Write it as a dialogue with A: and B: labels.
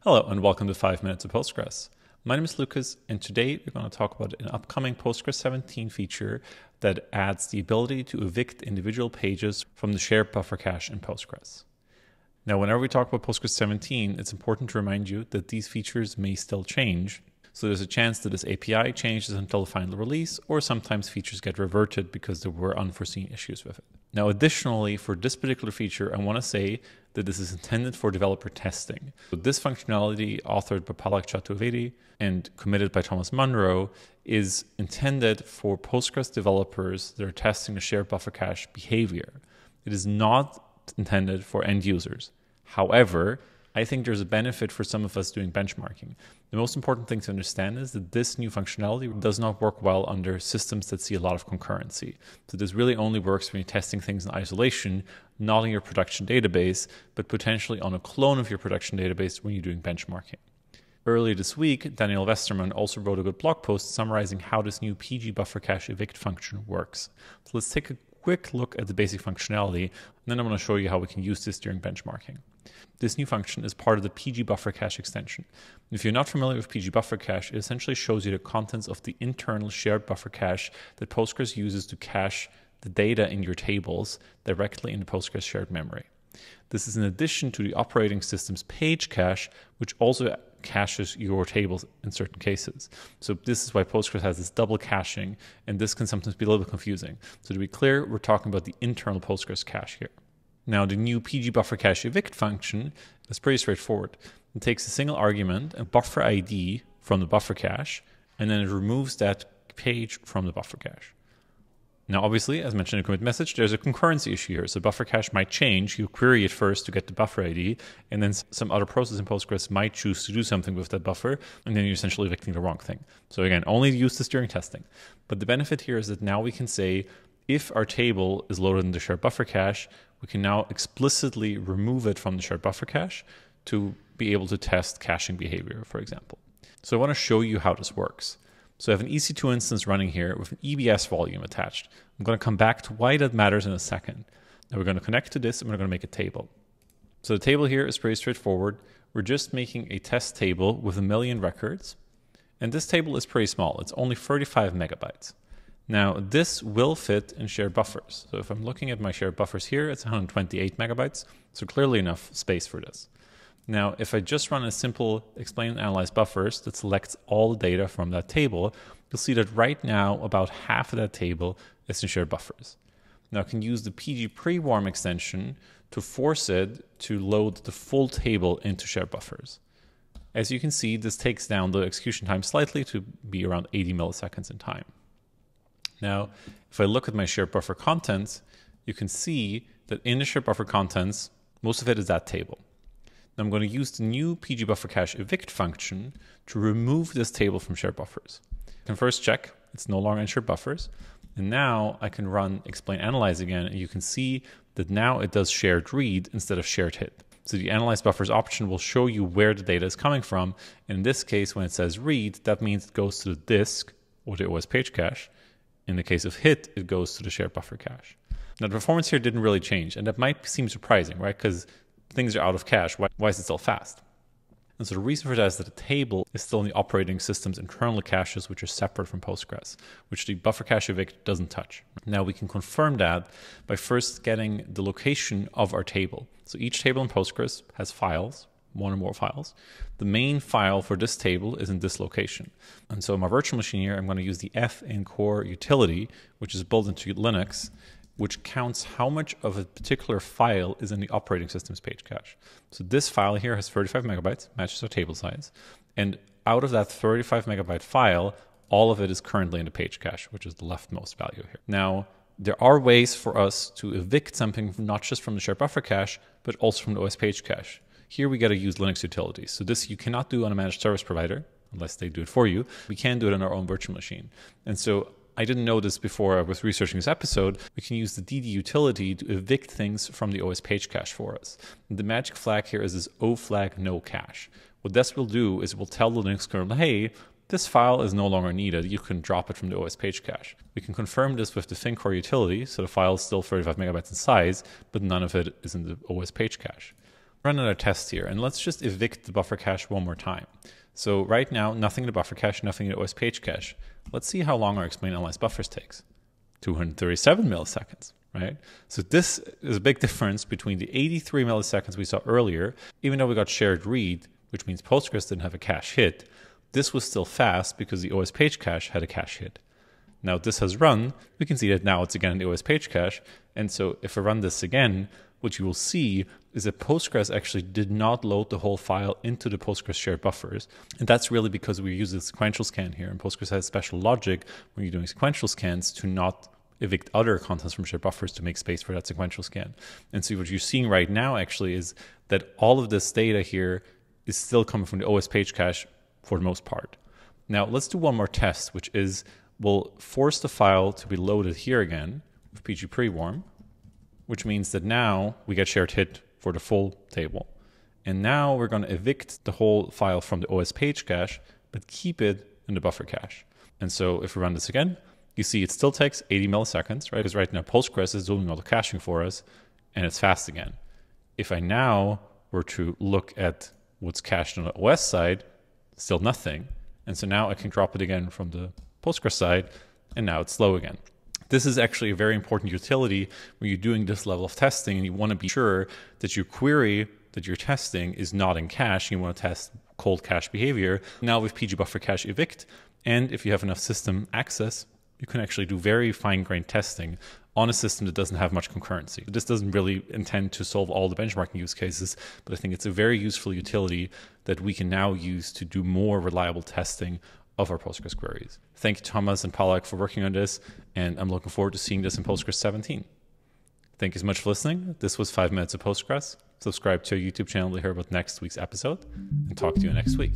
A: Hello and welcome to 5 Minutes of Postgres. My name is Lukas and today we're going to talk about an upcoming Postgres 17 feature that adds the ability to evict individual pages from the shared buffer cache in Postgres. Now, whenever we talk about Postgres 17, it's important to remind you that these features may still change. So there's a chance that this API changes until the final release, or sometimes features get reverted because there were unforeseen issues with it. Now, additionally, for this particular feature, I want to say that this is intended for developer testing. So this functionality, authored by Palak Chaturvedi and committed by Thomas Munro, is intended for Postgres developers that are testing the shared buffer cache behavior. It is not intended for end users. However, I think there's a benefit for some of us doing benchmarking. The most important thing to understand is that this new functionality does not work well under systems that see a lot of concurrency. So this really only works when you're testing things in isolation, not in your production database, but potentially on a clone of your production database when you're doing benchmarking. Earlier this week, Daniel Westermann also wrote a good blog post summarizing how this new PG buffer cache evict function works. So let's take a quick look at the basic functionality, and then I'm going to show you how we can use this during benchmarking. This new function is part of the PG buffer cache extension. If you're not familiar with PG buffer cache, it essentially shows you the contents of the internal shared buffer cache that Postgres uses to cache the data in your tables directly in the Postgres shared memory. This is in addition to the operating system's page cache, which also caches your tables in certain cases. So this is why Postgres has this double caching, and this can sometimes be a little bit confusing. So to be clear, we're talking about the internal Postgres cache here. Now the new PG buffer cache evict function is pretty straightforward. It takes a single argument, a buffer ID from the buffer cache, and then it removes that page from the buffer cache. Now, obviously, as mentioned in the commit message, there's a concurrency issue here. So buffer cache might change. You query it first to get the buffer ID, and then some other process in Postgres might choose to do something with that buffer, and then you're essentially evicting the wrong thing. So again, only use this during testing. But the benefit here is that now we can say if our table is loaded in the shared buffer cache, we can now explicitly remove it from the shared buffer cache to be able to test caching behavior, for example. So I want to show you how this works. So I have an EC2 instance running here with an EBS volume attached. I'm going to come back to why that matters in a second. Now we're going to connect to this and we're going to make a table. So the table here is pretty straightforward. We're just making a test table with a million records. And this table is pretty small. It's only 35 megabytes. Now this will fit in shared buffers. So if I'm looking at my shared buffers here, it's 128 megabytes. So clearly enough space for this. Now, if I just run a simple explain and analyze buffers that selects all the data from that table, you'll see that right now about half of that table is in shared buffers. Now I can use the PG pre-warm extension to force it to load the full table into shared buffers. As you can see, this takes down the execution time slightly to be around 80 milliseconds in time. Now, if I look at my shared buffer contents, you can see that in the shared buffer contents, most of it is that table. Now I'm going to use the new PG buffer cache evict function to remove this table from shared buffers. I can first check it's no longer in shared buffers. And now I can run explain analyze again, and you can see that now it does shared read instead of shared hit. So the analyze buffers option will show you where the data is coming from. In this case, when it says read, that means it goes to the disk or the OS page cache. In the case of hit, it goes to the shared buffer cache. Now the performance here didn't really change, and that might seem surprising, right? Because things are out of cache. Why, why is it still fast? And so the reason for that is that the table is still in the operating system's internal caches, which are separate from Postgres, which the buffer cache evict doesn't touch. Now we can confirm that by first getting the location of our table. So each table in Postgres has files, one or more files. The main file for this table is in this location. And so in my virtual machine here, I'm going to use the fincore utility, which is built into Linux, which counts how much of a particular file is in the operating system's page cache. So this file here has 35 megabytes, matches our table size. And out of that 35 megabyte file, all of it is currently in the page cache, which is the leftmost value here. Now, there are ways for us to evict something not just from the shared buffer cache, but also from the OS page cache. Here we got to use Linux utilities. So this you cannot do on a managed service provider unless they do it for you. We can do it on our own virtual machine. And so I didn't know this before I was researching this episode. We can use the DD utility to evict things from the OS page cache for us. The magic flag here is this O flag no cache. What this will do is it will tell the Linux kernel, hey, this file is no longer needed. You can drop it from the OS page cache. We can confirm this with the fincore utility, so the file is still 35 megabytes in size, but none of it is in the OS page cache. Run another test here, and let's just evict the buffer cache one more time. So right now, nothing in the buffer cache, nothing in the OS page cache. Let's see how long our explain analyze buffers takes. 237 milliseconds, right? So this is a big difference between the 83 milliseconds we saw earlier, even though we got shared read, which means Postgres didn't have a cache hit, this was still fast because the OS page cache had a cache hit. Now this has run, we can see that now it's again in the OS page cache. And so if I run this again, what you will see is that Postgres actually did not load the whole file into the Postgres shared buffers. And that's really because we use a sequential scan here. And Postgres has special logic when you're doing sequential scans to not evict other contents from shared buffers to make space for that sequential scan. And so what you're seeing right now actually is that all of this data here is still coming from the OS page cache for the most part. Now let's do one more test, which is we'll force the file to be loaded here again with PG prewarm, which means that now we get shared hit for the full table. And now we're going to evict the whole file from the OS page cache, but keep it in the buffer cache. And so if we run this again, you see it still takes 80 milliseconds, right? Because right now Postgres is doing all the caching for us and it's fast again. If I now were to look at what's cached on the OS side, still nothing. And so now I can drop it again from the Postgres side, and now it's slow again. This is actually a very important utility when you're doing this level of testing and you want to be sure that your query that you're testing is not in cache. You want to test cold cache behavior. Now with PG buffer cache evict, and if you have enough system access, you can actually do very fine grained testing on a system that doesn't have much concurrency. This doesn't really intend to solve all the benchmarking use cases, but I think it's a very useful utility that we can now use to do more reliable testing of our Postgres queries. Thank you, Thomas and Palak, for working on this, and I'm looking forward to seeing this in Postgres 17. Thank you so much for listening. This was 5 Minutes of Postgres. Subscribe to our YouTube channel to hear about next week's episode, and talk to you next week.